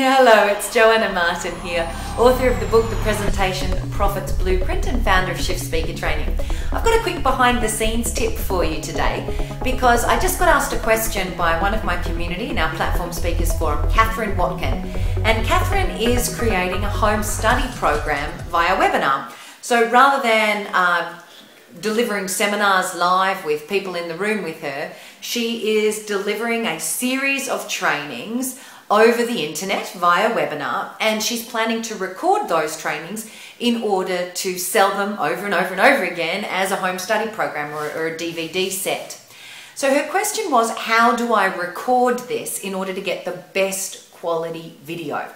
Hello, it's Joanna Martin here, author of the book The Presentation Profits Blueprint and founder of Shift Speaker Training. I've got a quick behind the scenes tip for you today because I just got asked a question by one of my community in our Platform Speakers Forum, Catherine Watkin. And Catherine is creating a home study program via webinar. So rather than uh, delivering seminars live with people in the room with her, she is delivering a series of trainings over the internet via webinar and she's planning to record those trainings in order to sell them over and over and over again as a home study program or, or a DVD set. So her question was, how do I record this in order to get the best quality video?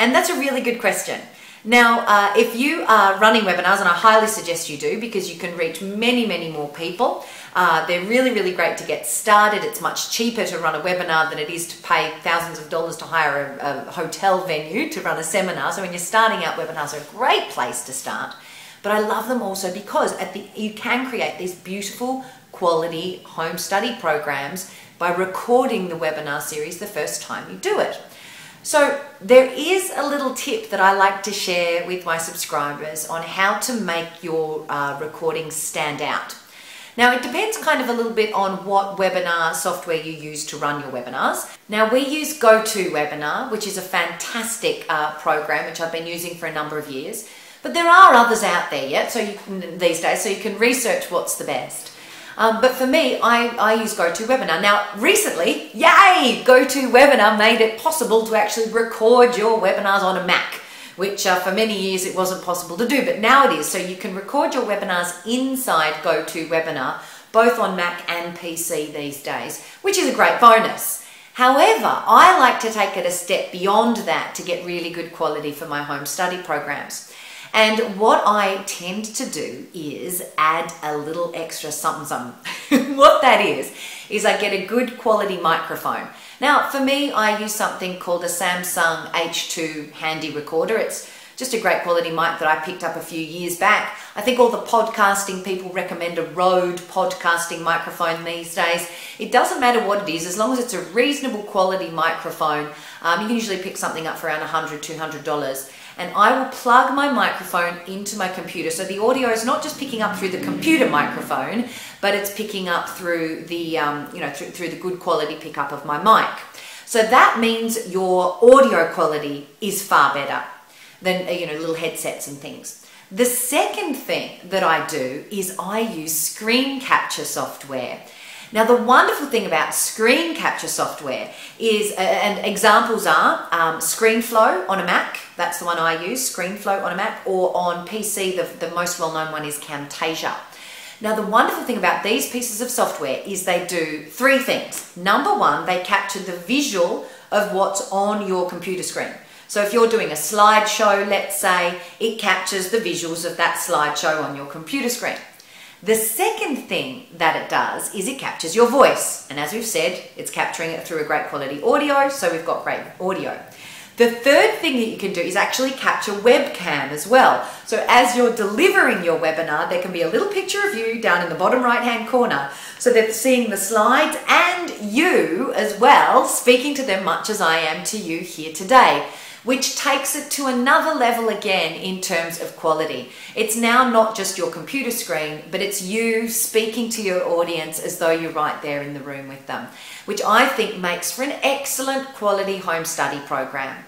And that's a really good question. Now, uh, if you are running webinars, and I highly suggest you do because you can reach many, many more people, uh, they're really, really great to get started. It's much cheaper to run a webinar than it is to pay thousands of dollars to hire a, a hotel venue to run a seminar. So when you're starting out, webinars are a great place to start. But I love them also because at the, you can create these beautiful quality home study programs by recording the webinar series the first time you do it. So there is a little tip that I like to share with my subscribers on how to make your uh, recordings stand out. Now it depends kind of a little bit on what webinar software you use to run your webinars. Now we use GoToWebinar, which is a fantastic uh, program which I've been using for a number of years. But there are others out there yet, so you can, these days, so you can research what's the best. Um, but for me, I, I use GoToWebinar. Now, recently, yay, GoToWebinar made it possible to actually record your webinars on a Mac, which uh, for many years it wasn't possible to do, but now it is. So you can record your webinars inside GoToWebinar, both on Mac and PC these days, which is a great bonus. However, I like to take it a step beyond that to get really good quality for my home study programs. And what I tend to do is add a little extra something something. what that is, is I get a good quality microphone. Now, for me, I use something called a Samson H2 handy recorder. It's just a great quality mic that I picked up a few years back. I think all the podcasting people recommend a Rode podcasting microphone these days. It doesn't matter what it is, as long as it's a reasonable quality microphone, um, you can usually pick something up for around $100, $200 and I will plug my microphone into my computer. So the audio is not just picking up through the computer microphone, but it's picking up through the, um, you know, through, through the good quality pickup of my mic. So that means your audio quality is far better than, uh, you know, little headsets and things. The second thing that I do is I use screen capture software. Now, the wonderful thing about screen capture software is, uh, and examples are um, ScreenFlow on a Mac, that's the one I use, ScreenFlow on a Mac, or on PC, the, the most well known one is Camtasia. Now, the wonderful thing about these pieces of software is they do three things. Number one, they capture the visual of what's on your computer screen. So if you're doing a slideshow, let's say, it captures the visuals of that slideshow on your computer screen. The second thing that it does is it captures your voice. And as we've said, it's capturing it through a great quality audio, so we've got great audio. The third thing that you can do is actually capture webcam as well. So as you're delivering your webinar, there can be a little picture of you down in the bottom right hand corner so they're seeing the slides and you as well, speaking to them much as I am to you here today which takes it to another level again in terms of quality. It's now not just your computer screen, but it's you speaking to your audience as though you're right there in the room with them, which I think makes for an excellent quality home study program.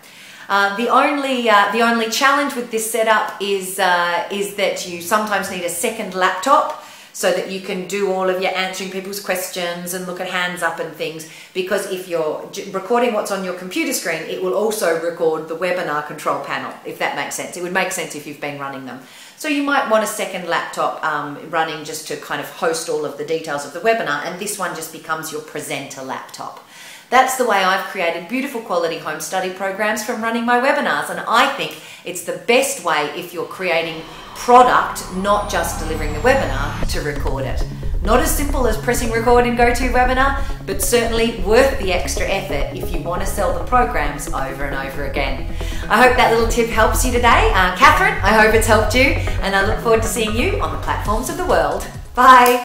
Uh, the only uh, the only challenge with this setup is uh, is that you sometimes need a second laptop so that you can do all of your answering people's questions and look at hands up and things. Because if you're recording what's on your computer screen, it will also record the webinar control panel, if that makes sense. It would make sense if you've been running them. So you might want a second laptop um, running just to kind of host all of the details of the webinar, and this one just becomes your presenter laptop. That's the way I've created beautiful quality home study programs from running my webinars, and I think it's the best way if you're creating product, not just delivering the webinar, to record it. Not as simple as pressing record and GoToWebinar, but certainly worth the extra effort if you want to sell the programs over and over again. I hope that little tip helps you today. Uh, Catherine, I hope it's helped you, and I look forward to seeing you on the platforms of the world. Bye.